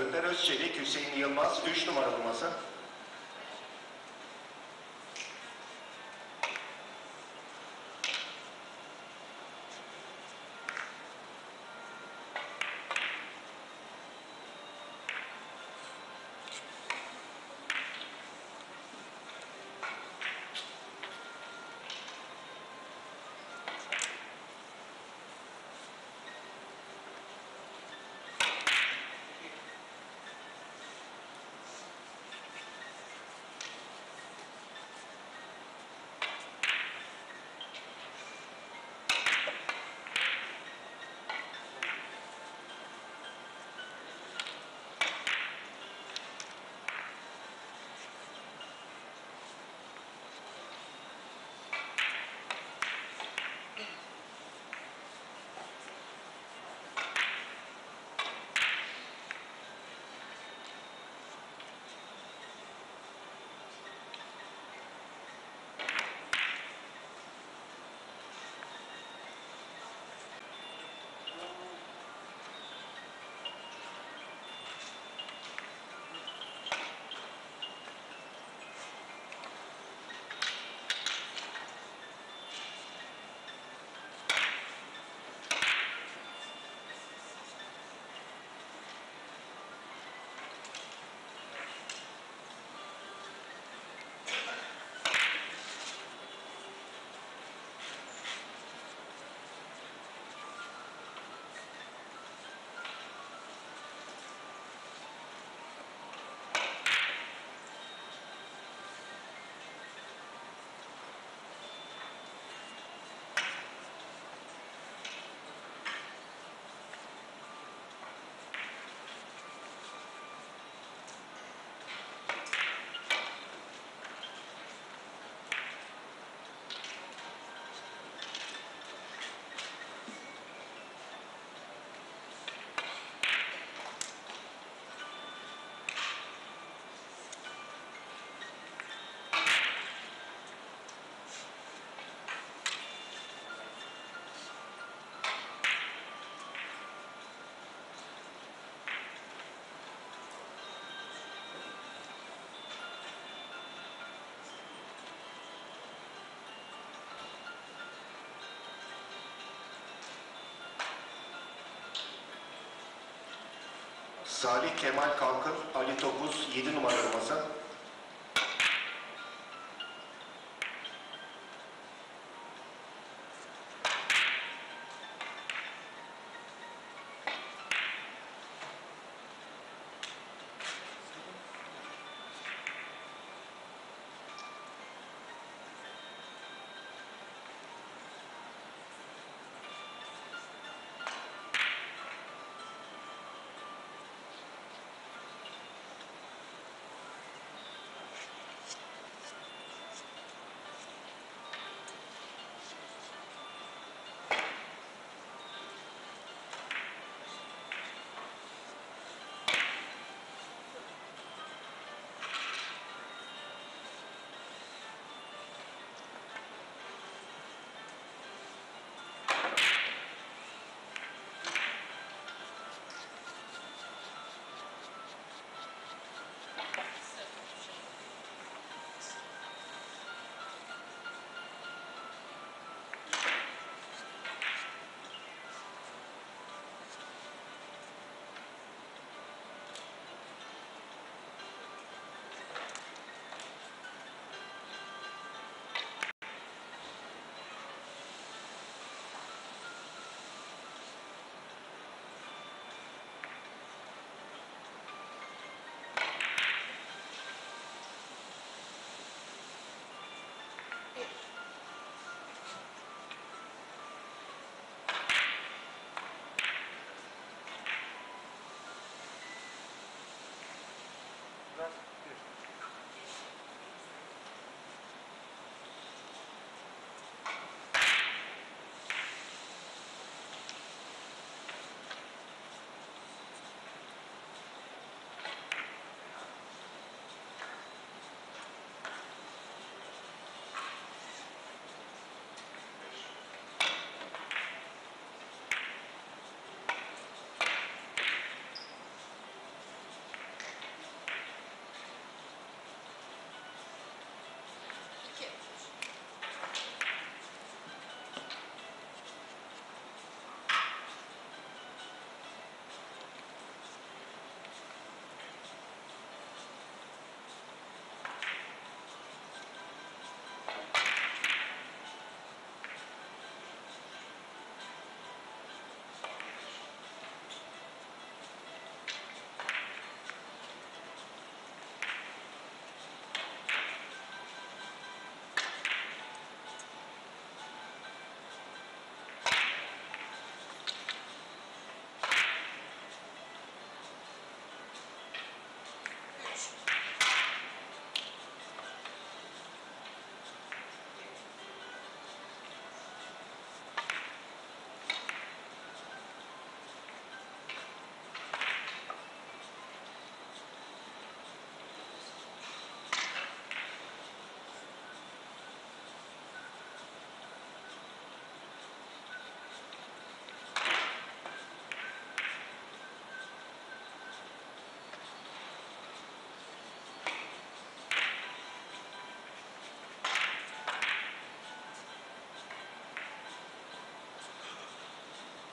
Önder Özçelik, Hüseyin Yılmaz 3 numaralı masa. Salih Kemal Kalkın, Ali Topuz 7 numaralı masa.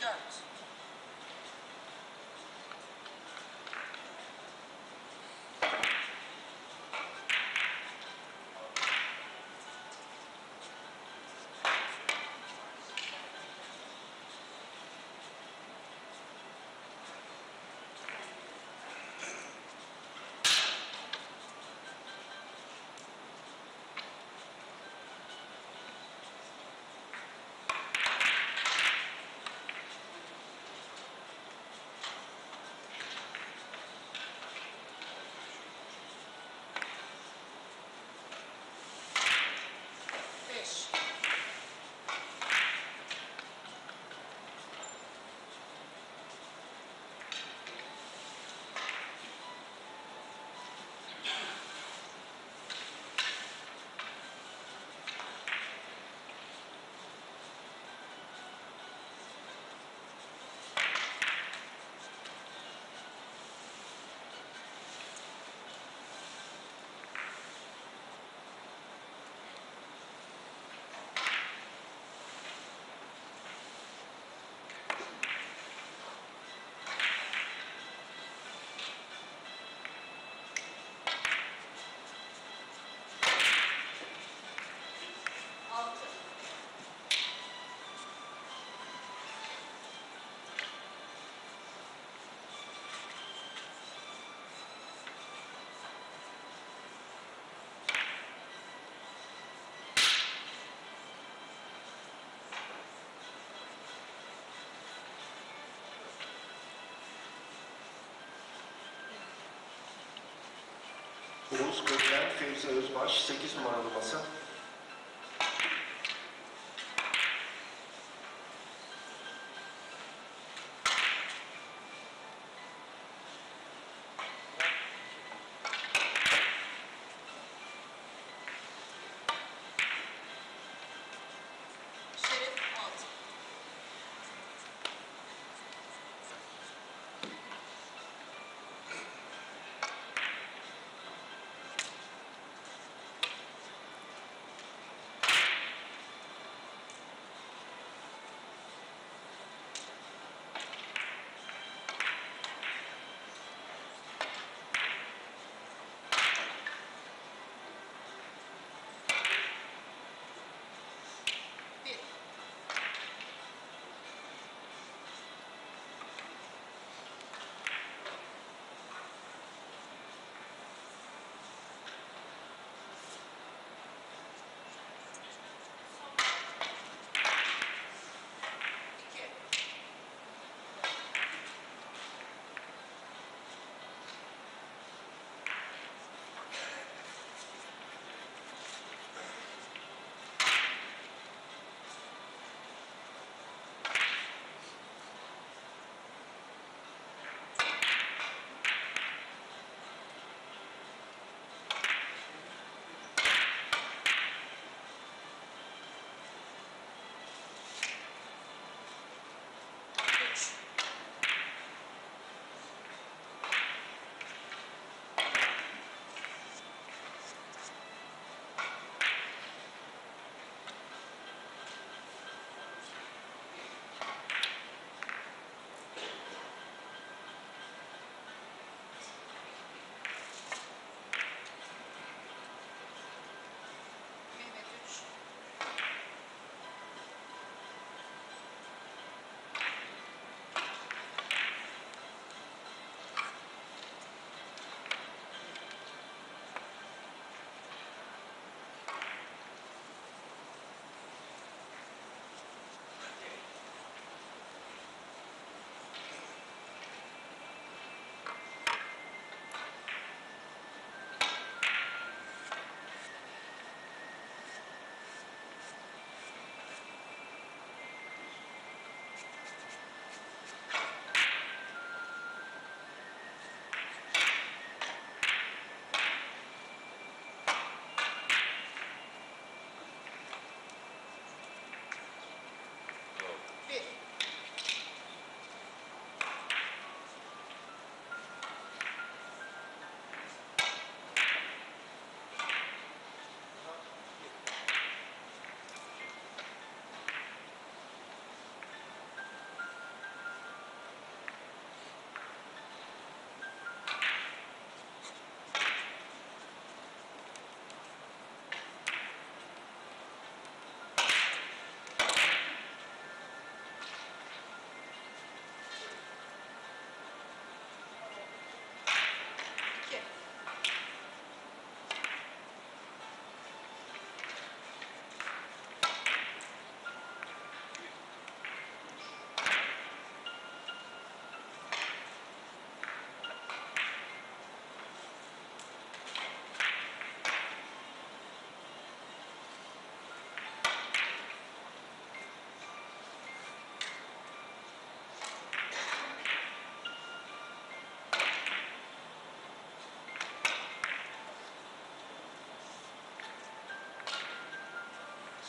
guys. Oğuz Gökmen Fevzi Özbaş 8 numaralı masa.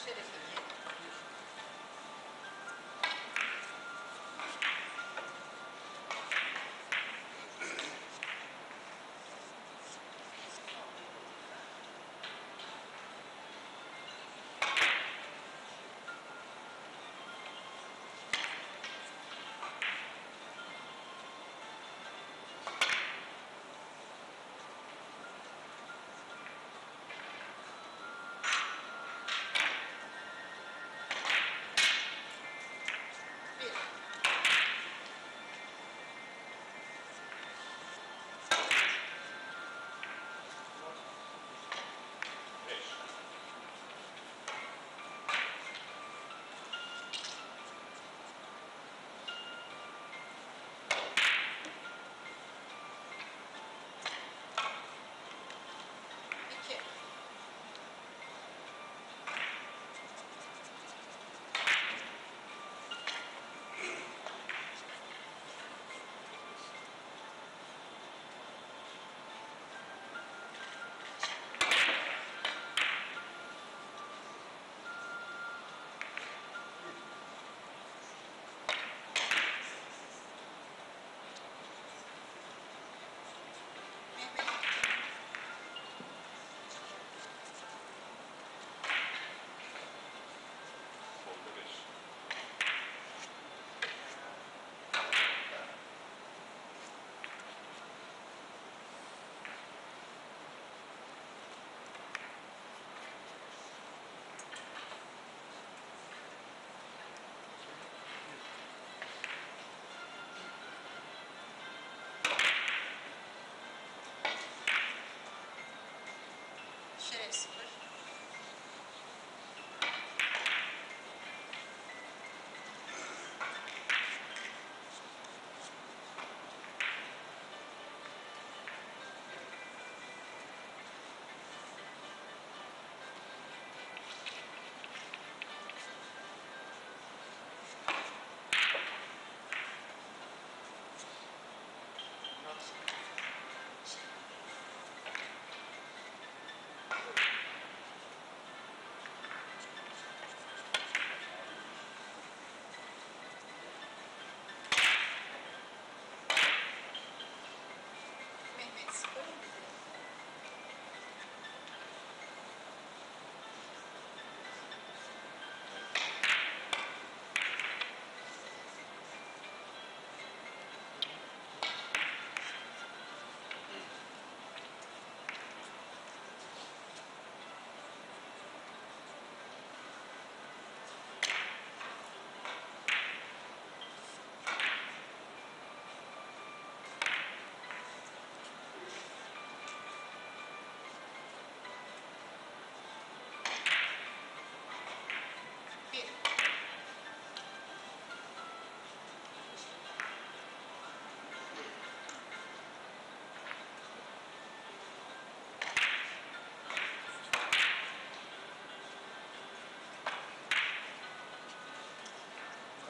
interesante. Cheers.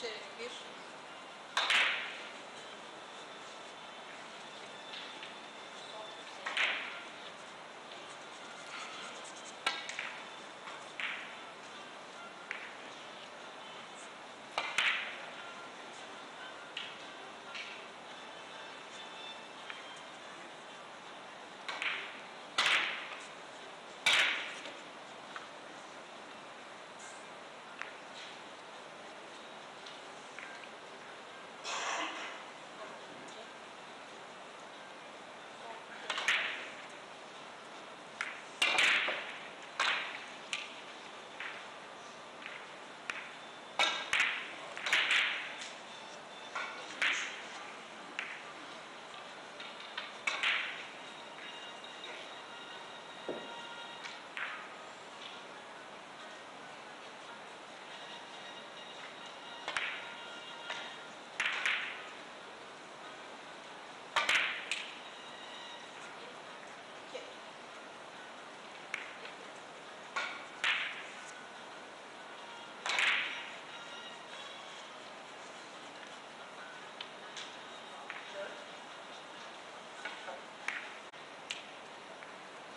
через фиш.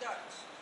Obrigado.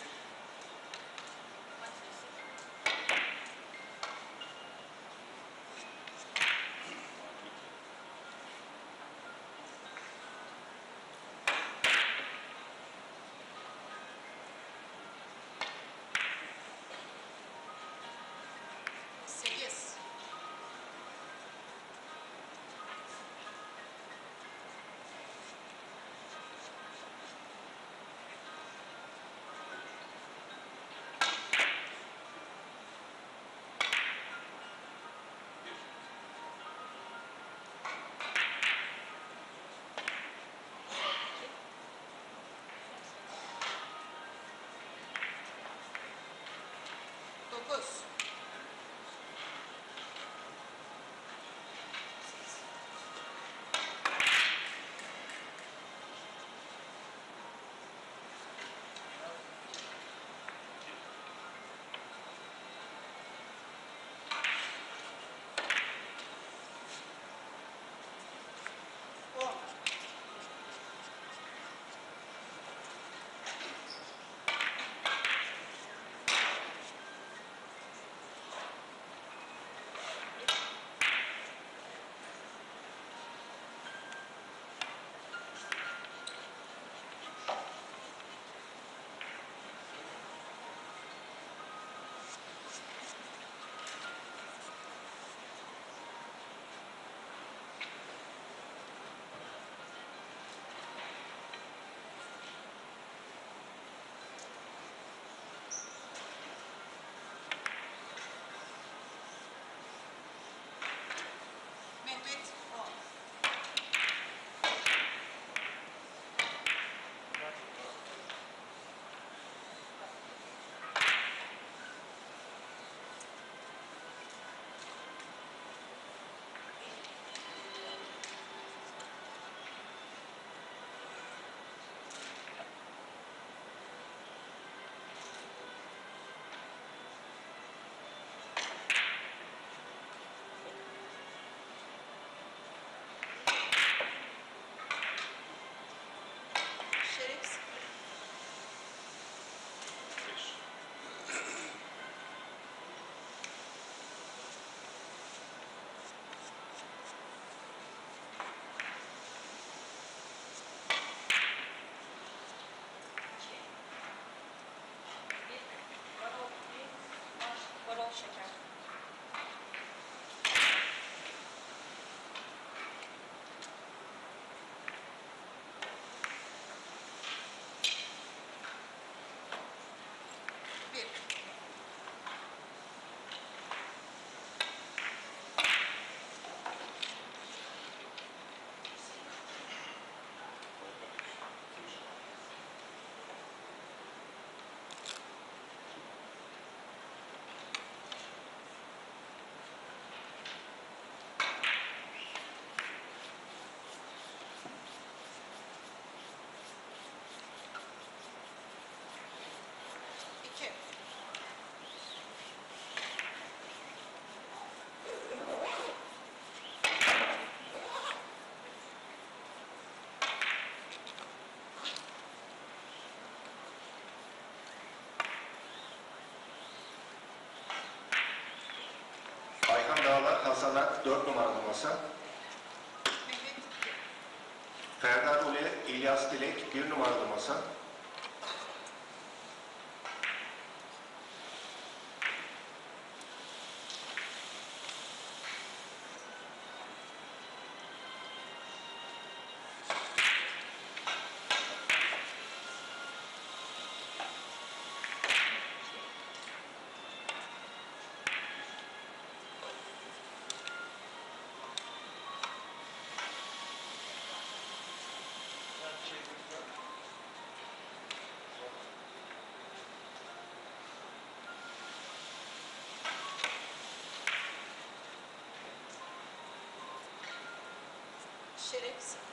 Lucas. Şeker. Hasan'a 4 numaralı masa. Ferda Dule, İlyas Dilek 1 numaralı masa. Şeref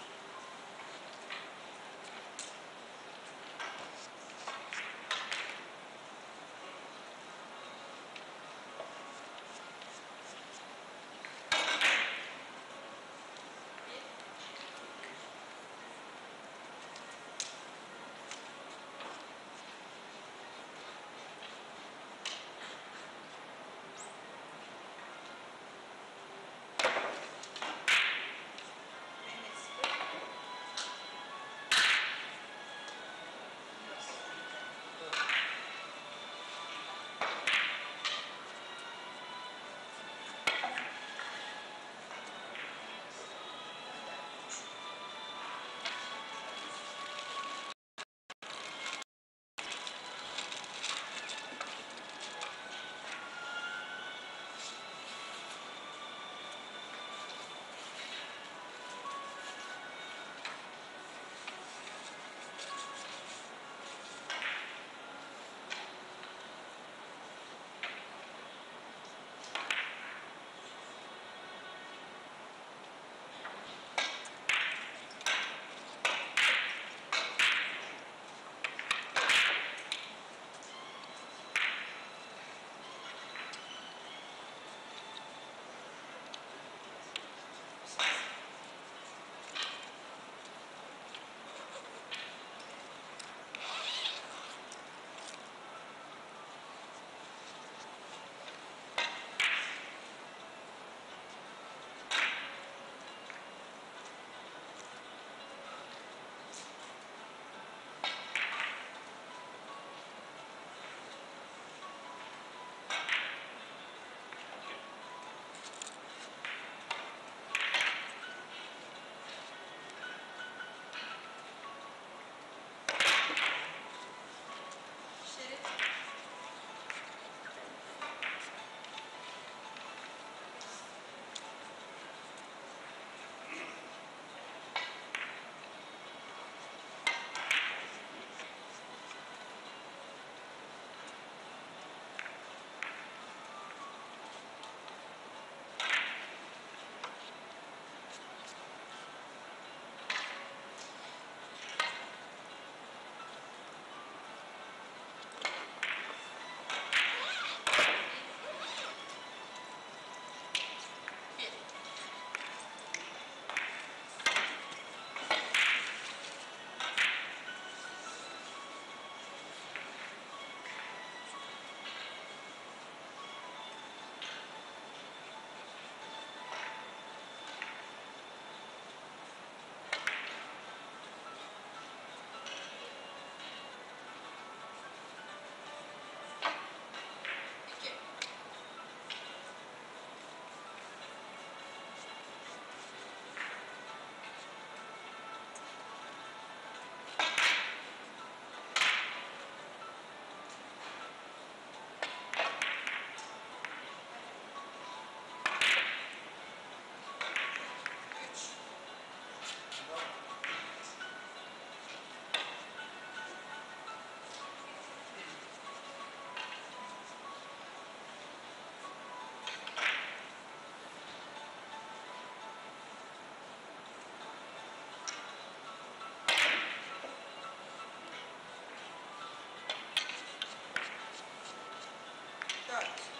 Thanks.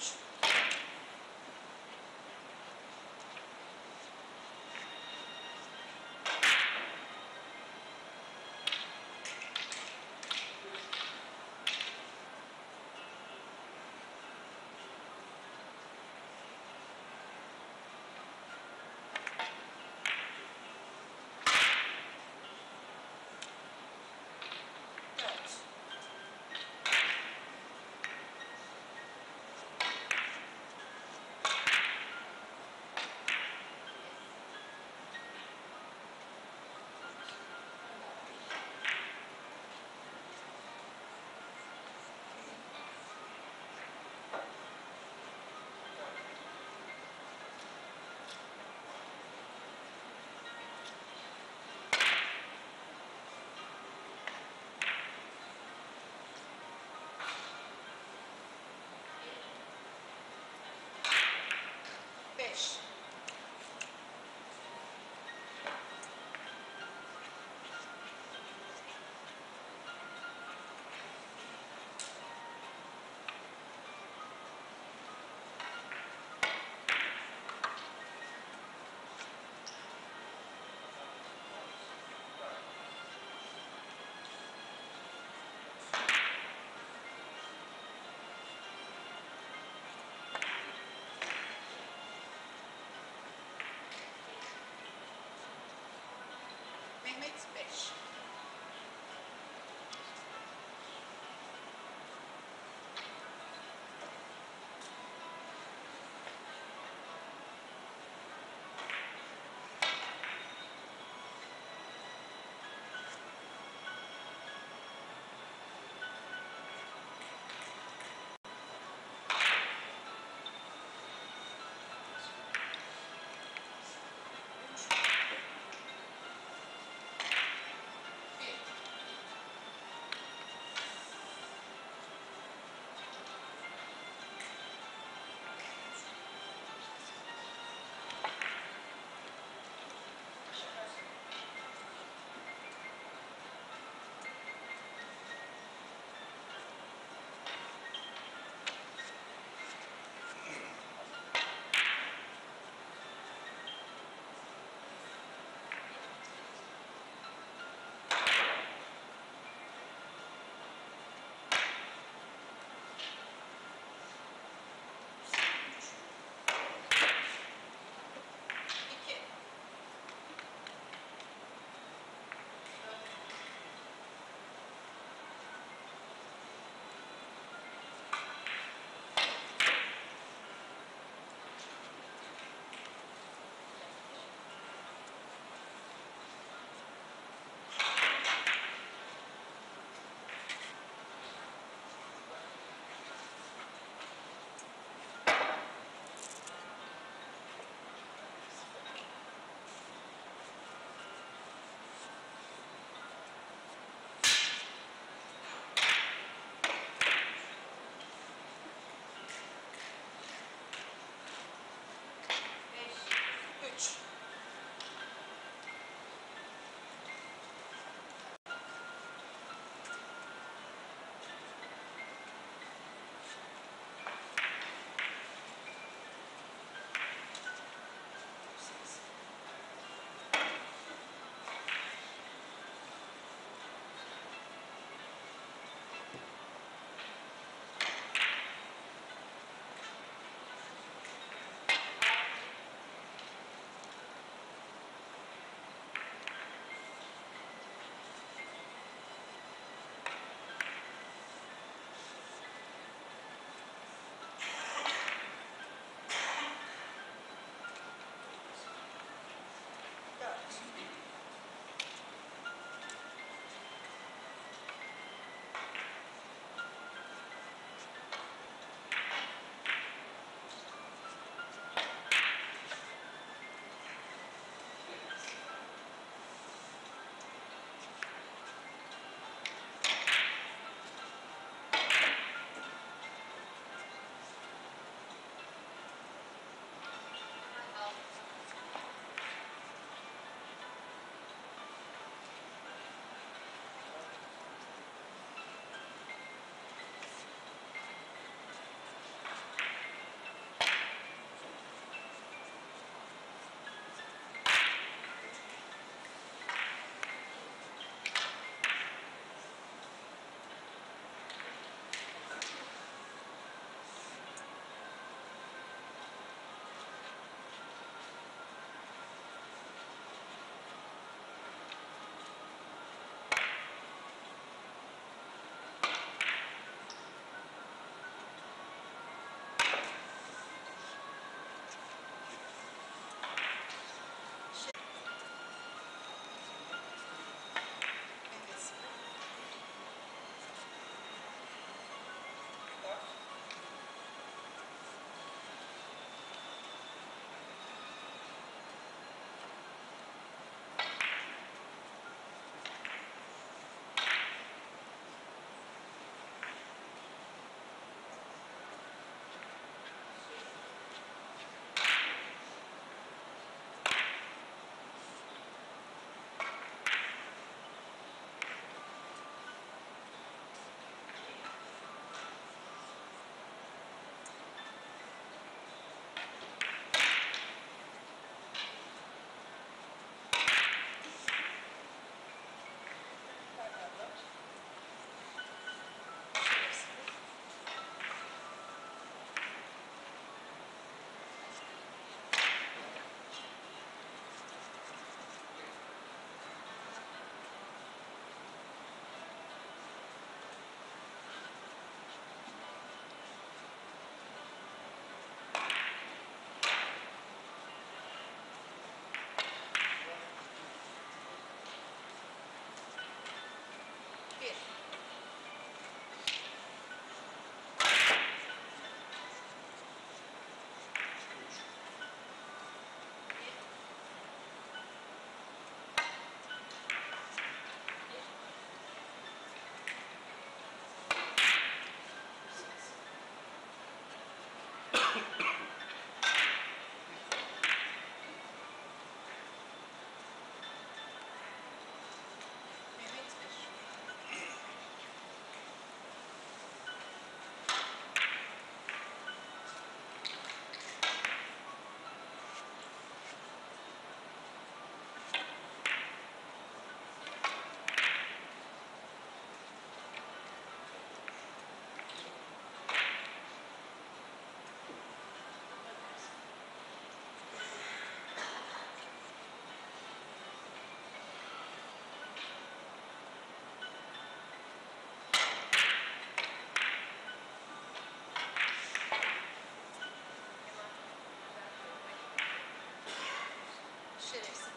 mais. 10. It's fish. shit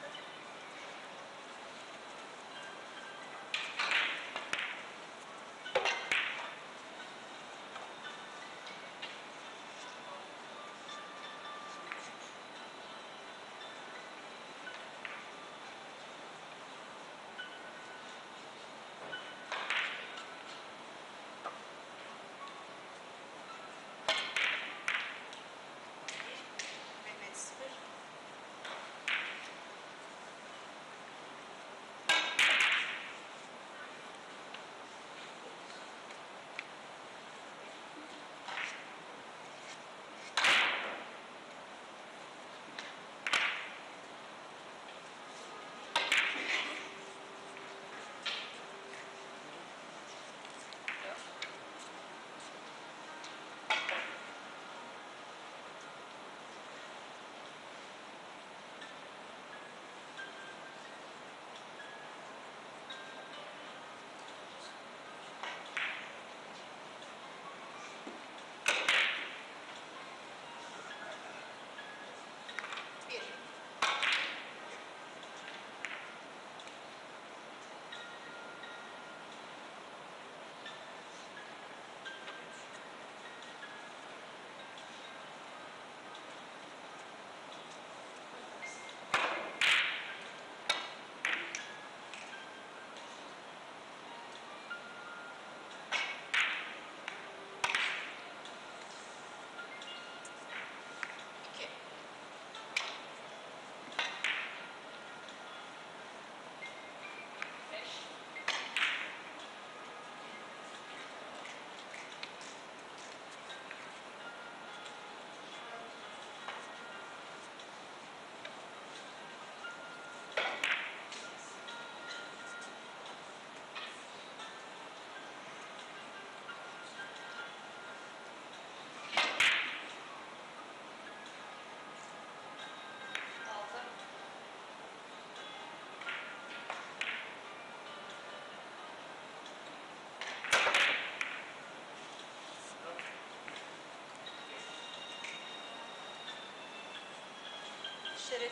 Şeref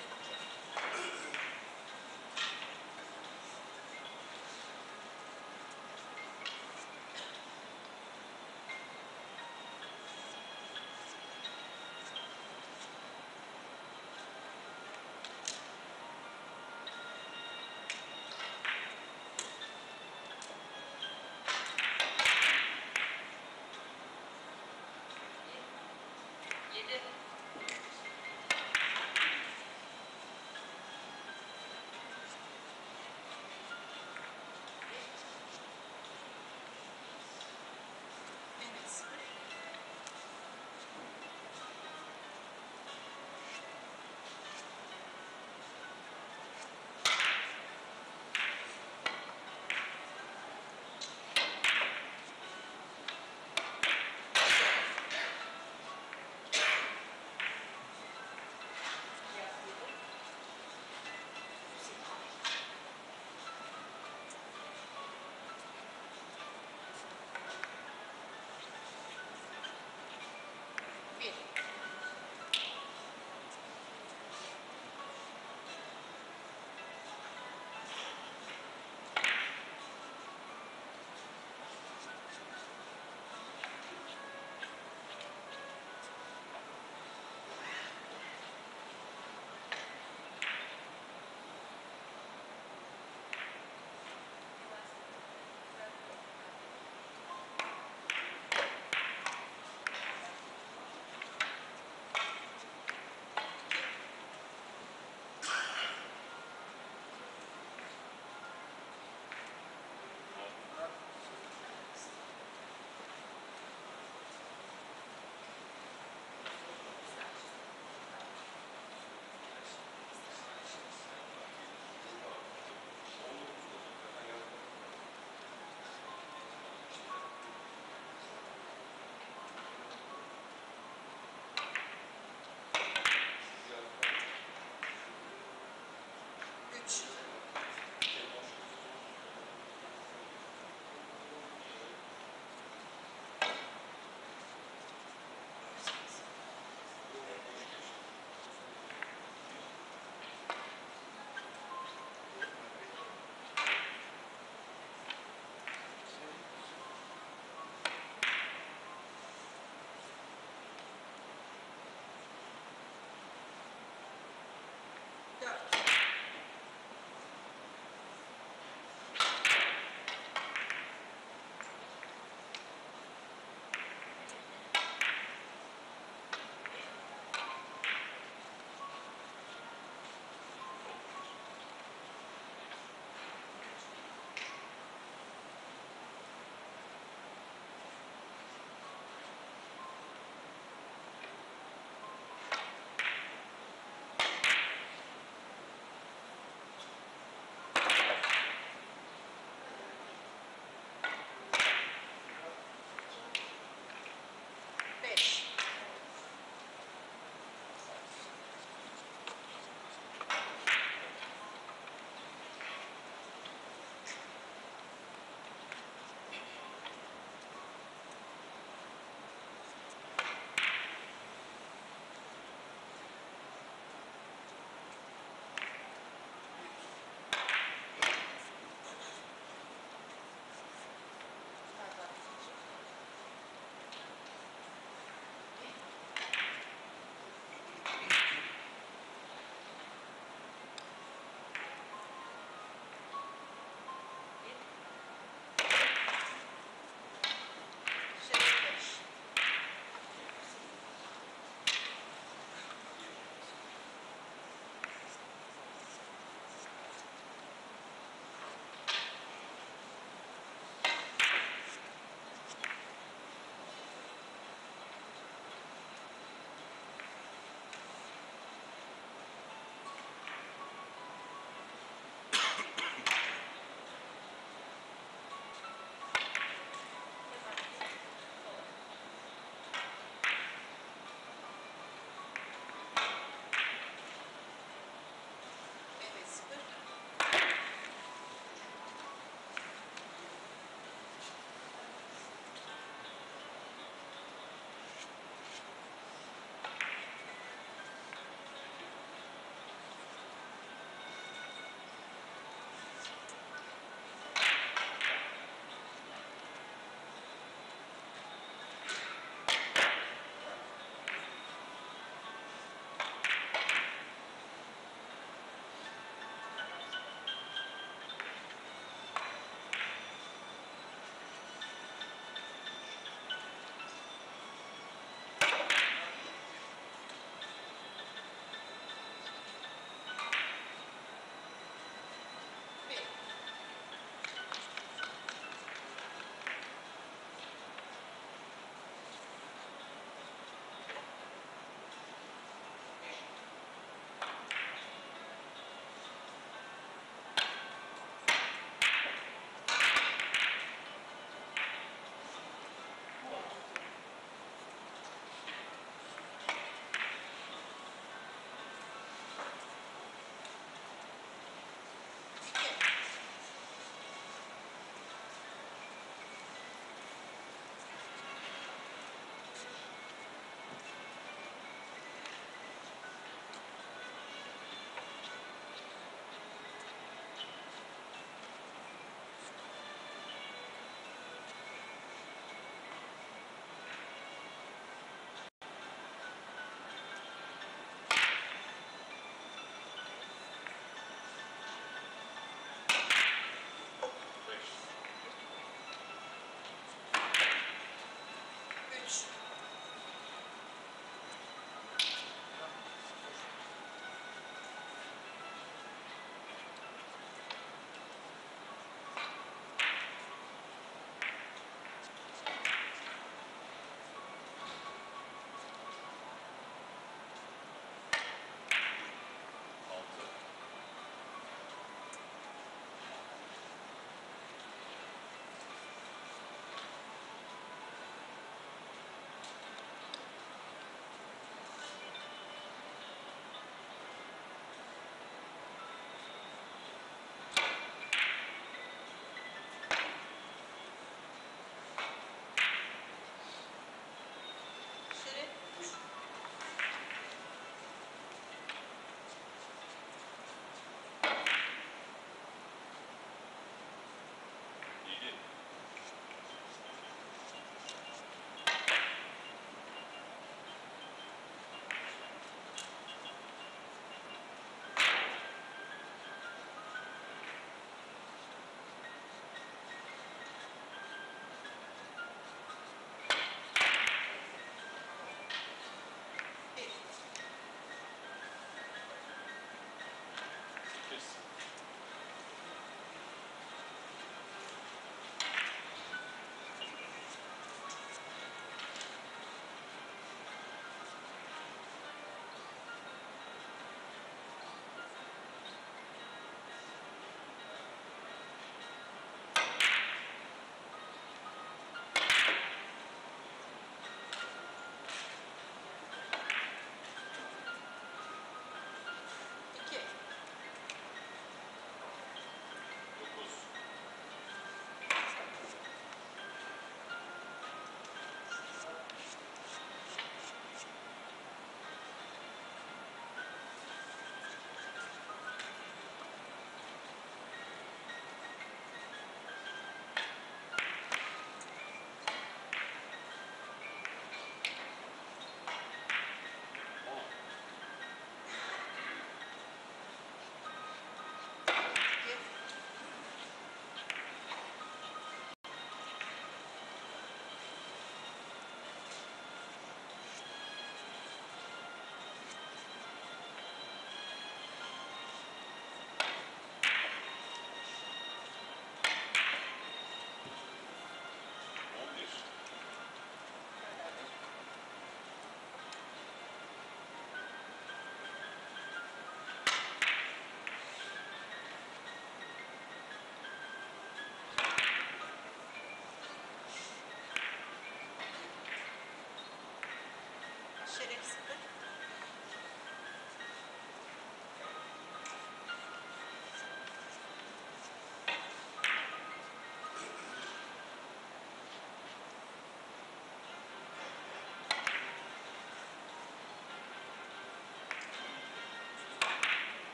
Şeref sıfır. Dört.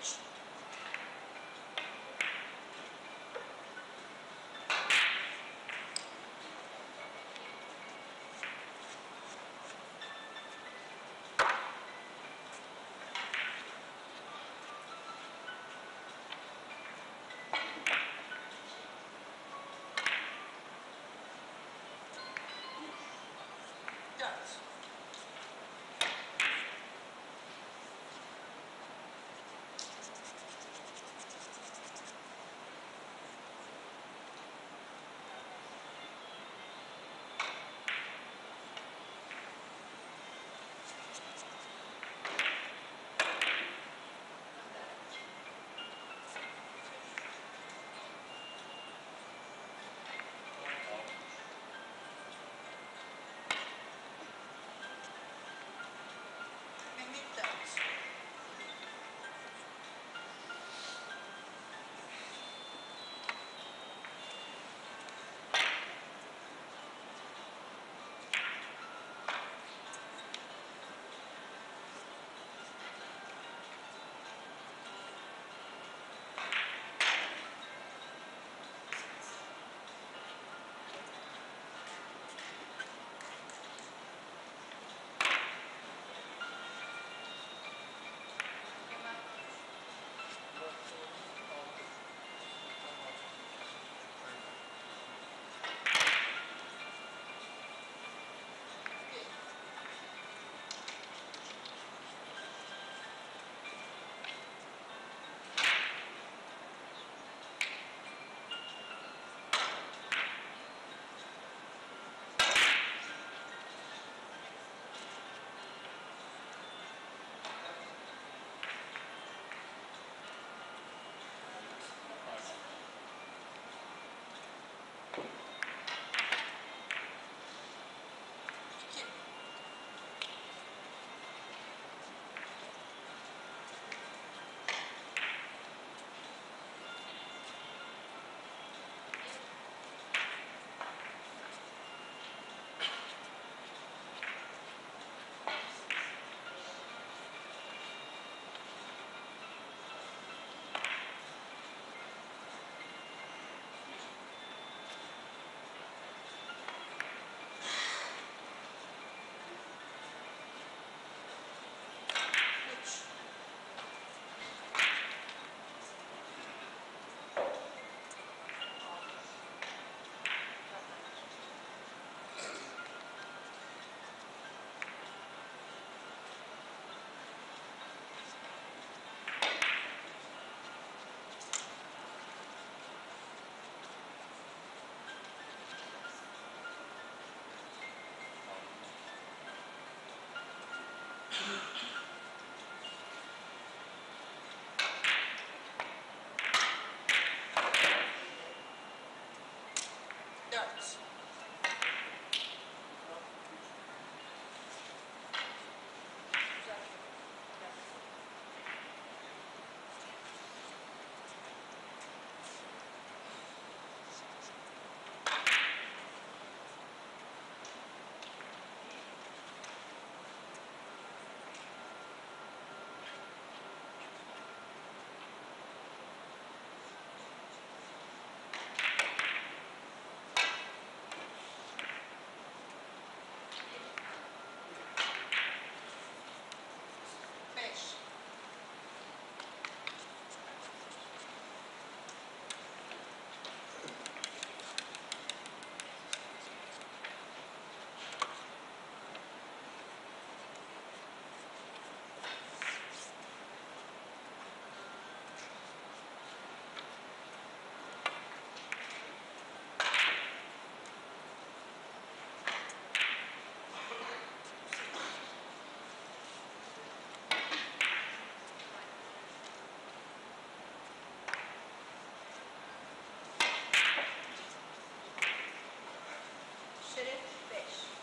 Yes. Şeref diferente de peixe.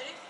Bir.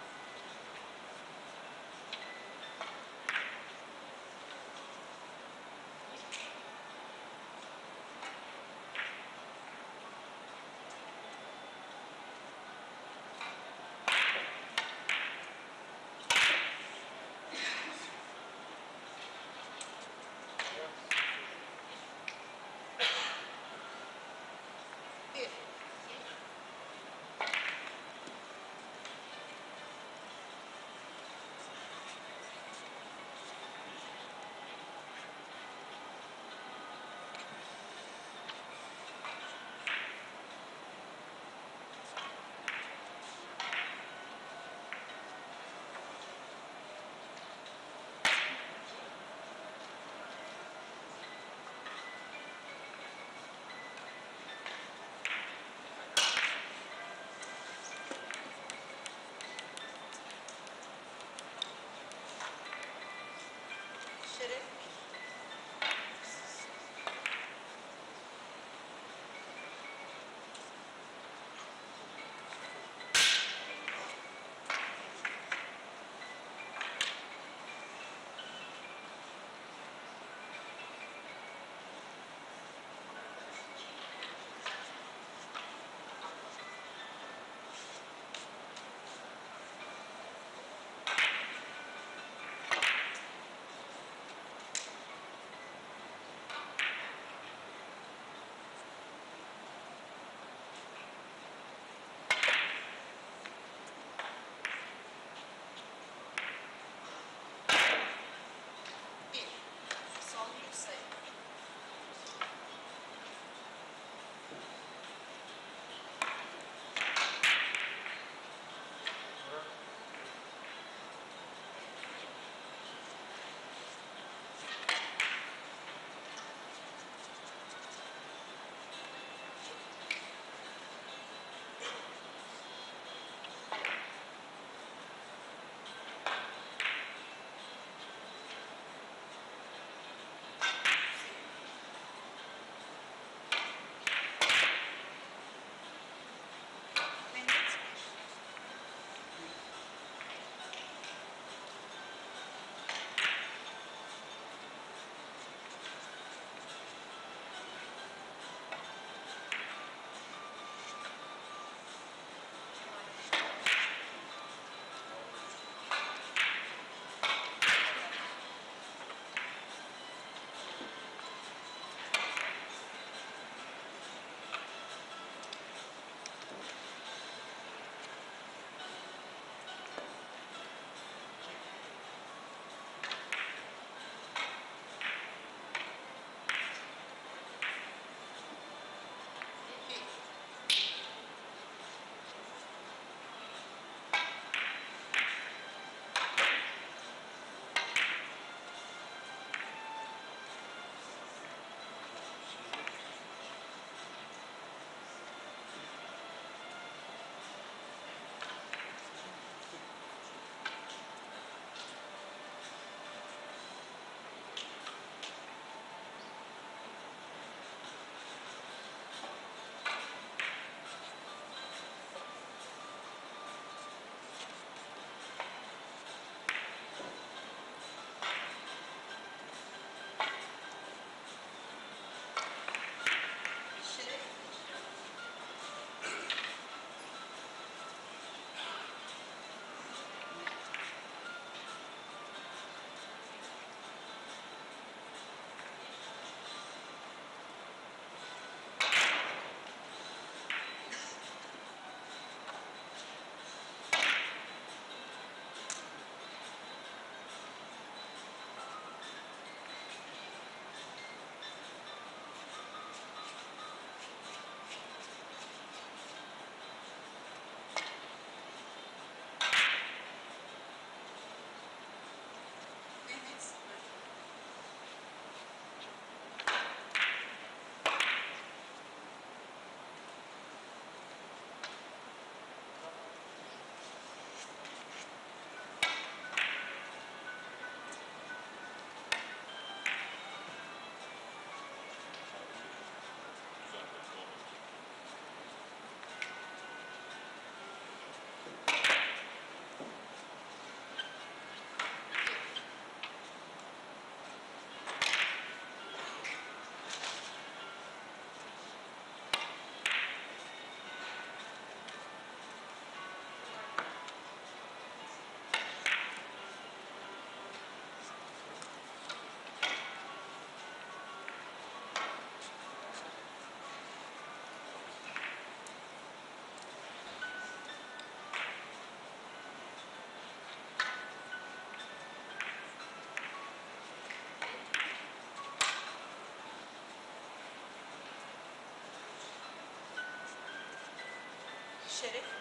Şeref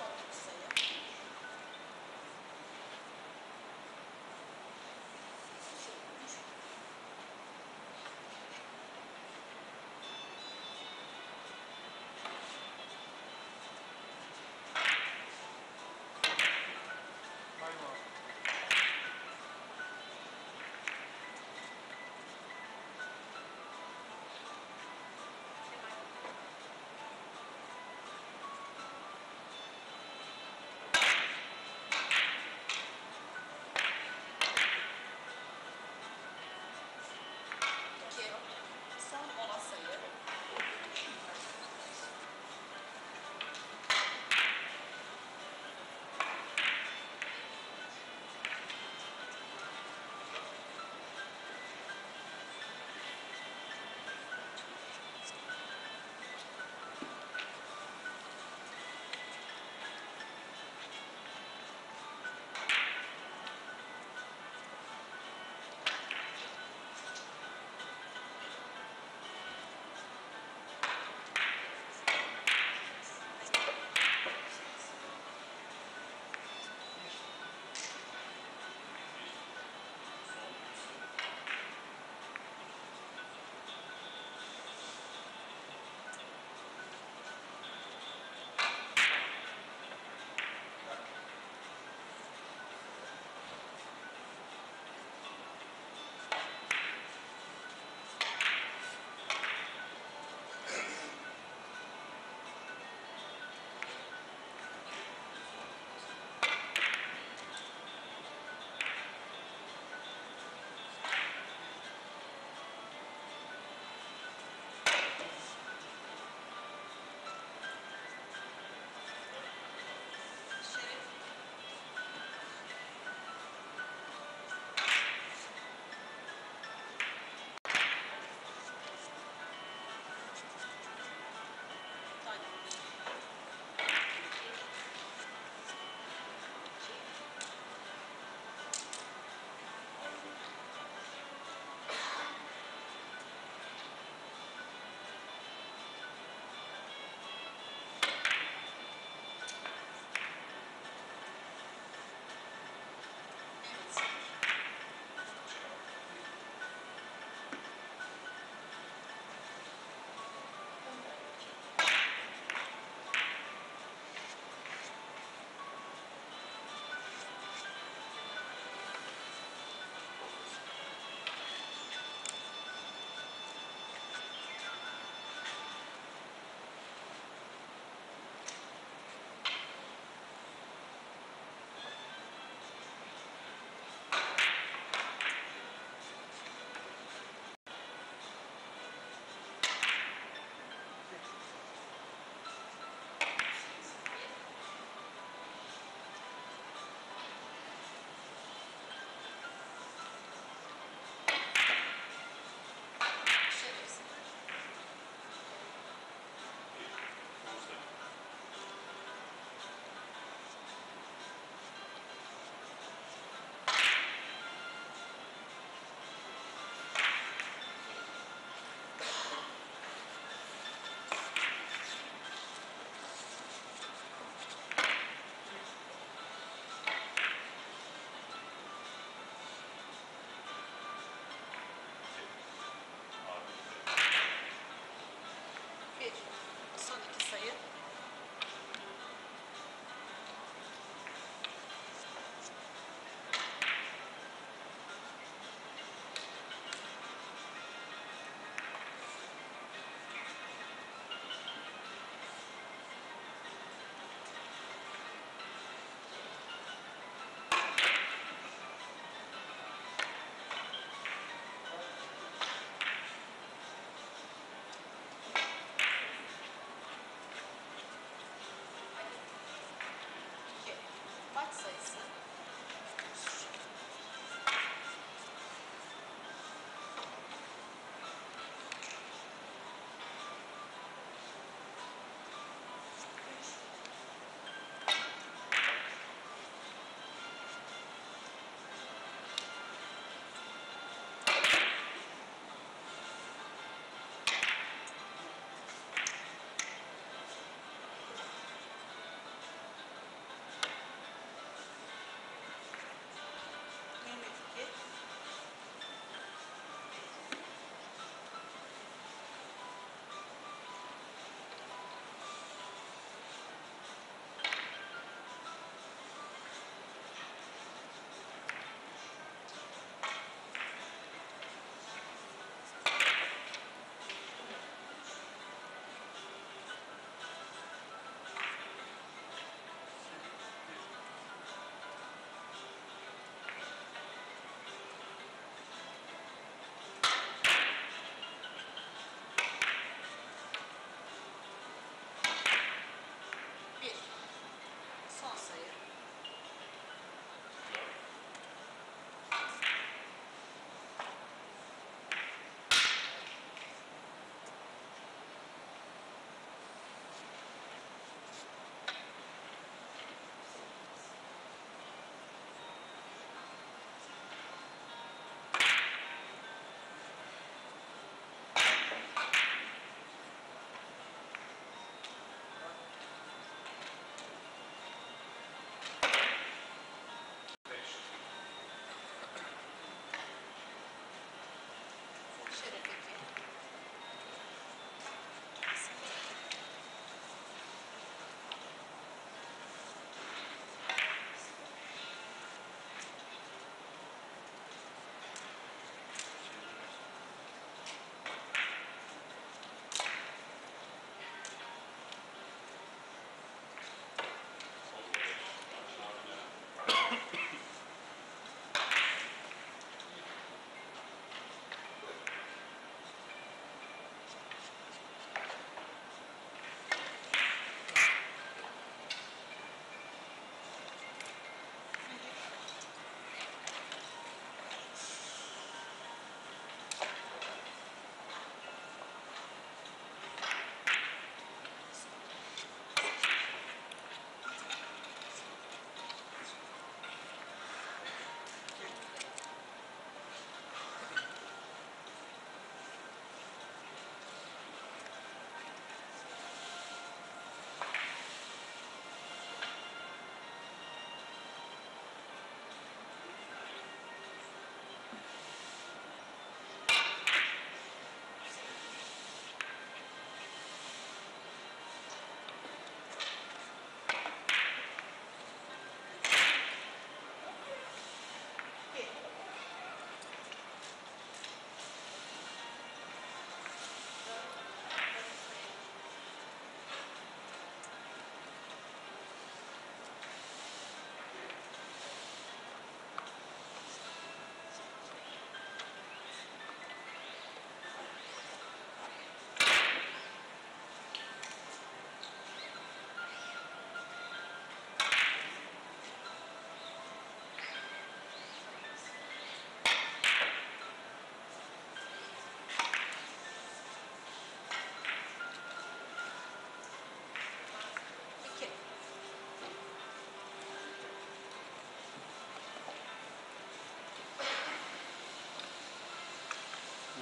só, não sei. classes.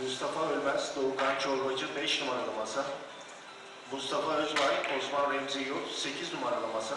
Mustafa Ölmez, Doğukan Çorbacı 5 numaralı masa. Mustafa Özbay, Osman Remzi Yurt 8 numaralı masa.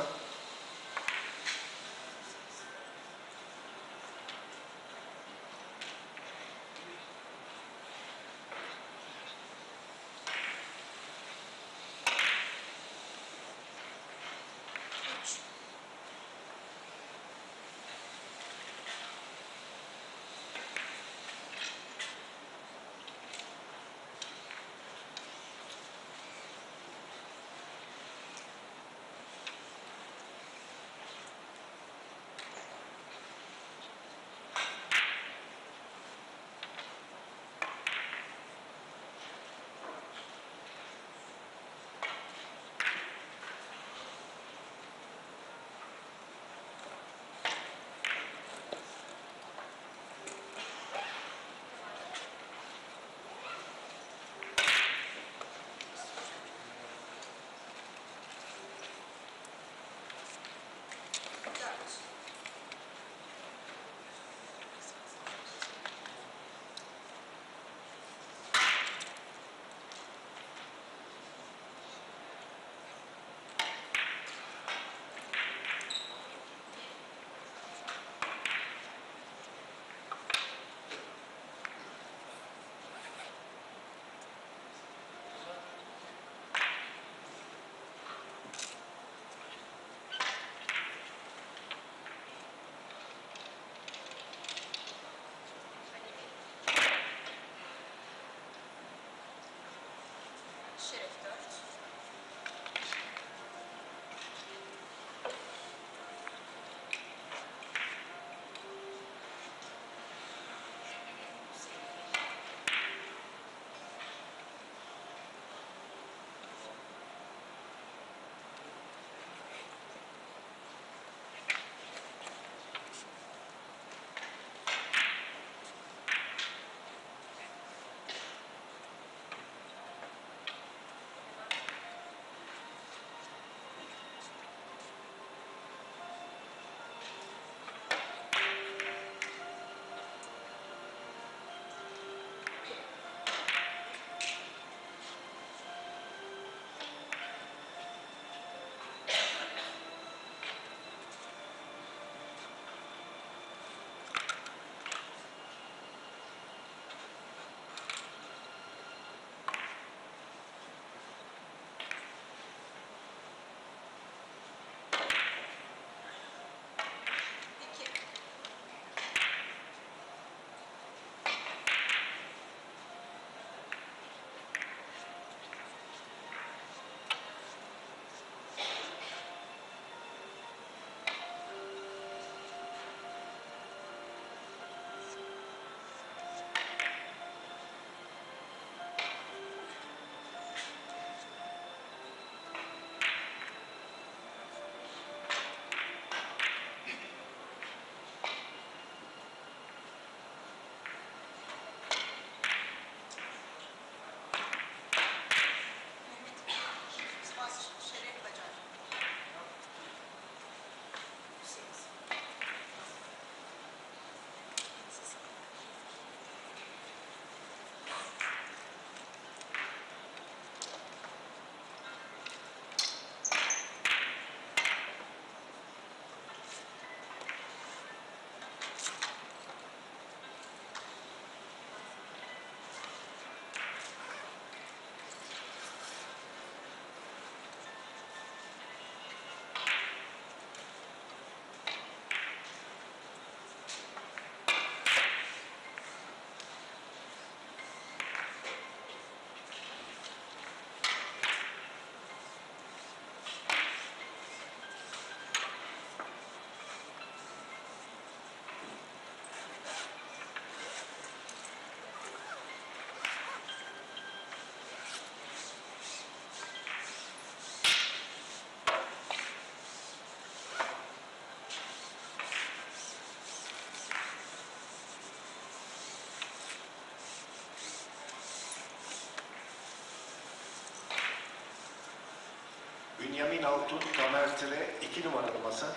Bünyamin Altun, Tamer Tire 2 numaralı masa.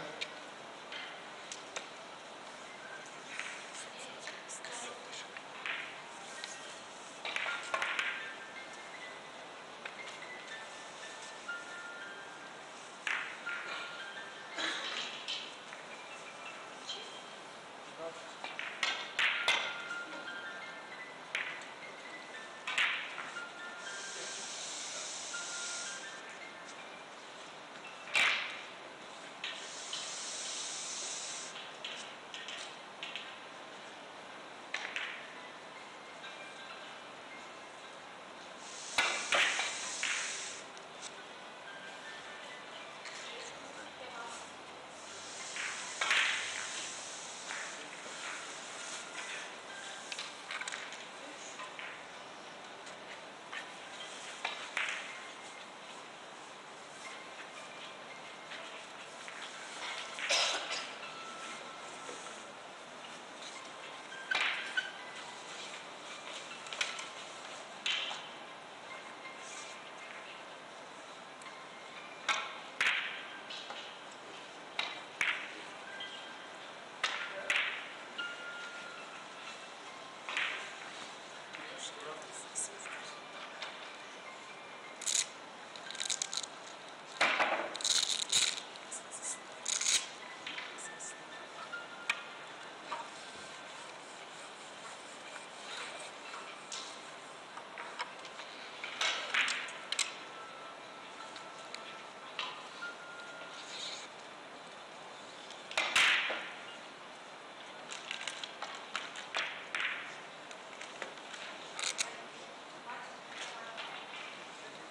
gracias.